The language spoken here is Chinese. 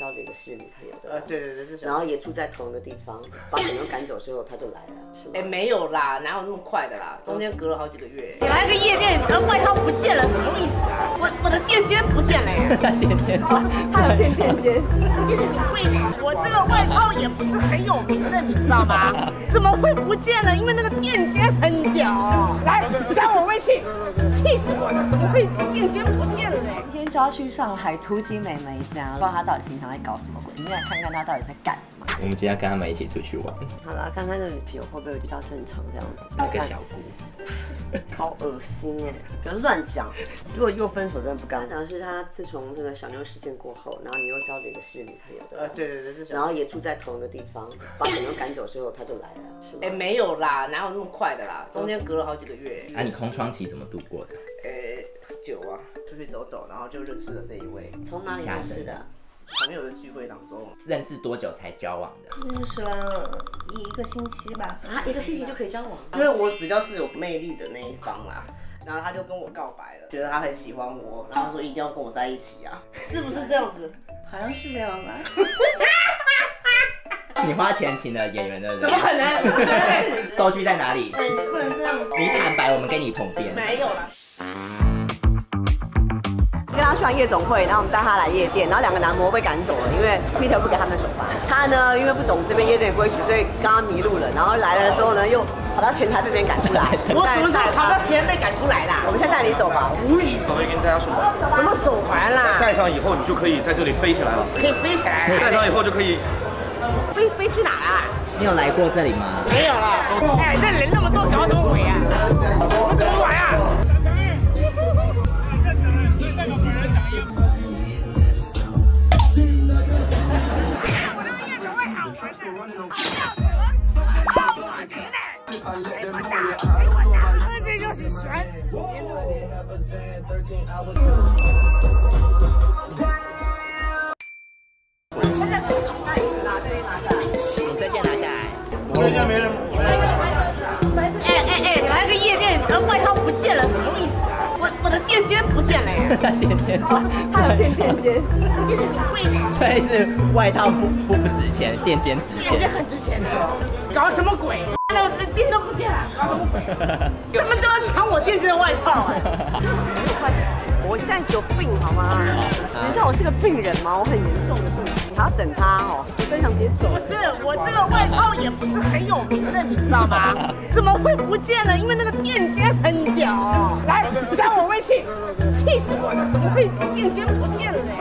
交了一个是女朋友的，呃，对对对，是。然后也住在同一个地方，把朋友赶走之后他就来了，是吗？哎，没有啦，哪有那么快的啦？中间隔了好几个月。你来个夜店，然后外套不见了，什么意思啊？我我的垫肩不见了耶！垫肩，他有垫垫肩。我这个外套也不是很有名的，你知道吗？怎么会不见了？因为那个垫肩很屌。气死我了！怎么会垫肩不见了呢？今天就要去上海突击美眉家，不知道她到底平常在搞什么鬼。今天来看看她到底在干嘛。我们今天跟他们一起出去玩。好了，看看这女朋友会不会比较正常这样子。那个小姑，好恶心哎！不要乱讲。如果又分手，真的不干。讲的是他自从这个小妞事件过后，然后你又交了一个是女朋友的，呃，对对对，这是。然后也住在同一个地方，把小妞赶走之后他就来了，是吗？哎，没有啦，哪有那么快的啦？中间隔了好几个月。那你空窗期怎么度过的？呃，久啊，出去走走，然后就认识了这一位。从哪里认识的？朋友的聚会当中。认识多久才交往的？认识了一个星期吧。啊，一个星期就可以交往？因为我比较是有魅力的那一方啦。然后他就跟我告白了，觉得他很喜欢我，然后说一定要跟我在一起啊，是不是这样子？好像是这样吧。你花钱请了演员的人？怎么可能？收据在哪里？不能这样。你坦白，我们给你捧哏。没有了。跟他去完夜总会，然后我们带他来夜店，然后两个男模被赶走了，因为 Peter 不给他们手吧。他呢，因为不懂这边夜店的规矩，所以刚刚迷路了，然后来了之后呢，又跑到前台被别人赶出来。我什么时候跑到前面赶出来啦？我们现在带你走吧。无语。我会跟大家说，什么手环啦？戴上以后你就可以在这里飞起来了。可以飞起来。戴上以后就可以飞飞去哪啊？你有来过这里吗？没有了。哎，这人那么多，搞什么鬼啊？我们怎么玩啊？这就是玄。你这件拿下来。我这件没人。哎哎哎，来个夜店，然后外套不见了，什么意思啊？我我的垫肩不见了耶！垫肩，他有垫垫肩。电肩贵对，是外套不不不值钱，垫肩值钱。垫肩很值钱的。搞什么鬼？那我的垫都不见了，搞什么鬼？他们都要抢我垫肩的外套哎！快死！我现在有病好吗？你知道我是个病人吗？我很严重的病，你还要等他哦？我真想直接走。不是，我这个外套也不是很有名的，你知道吗？怎么会不见了？因为那个垫肩很屌。来加我微信，气死我了！怎么会垫肩不见了呢？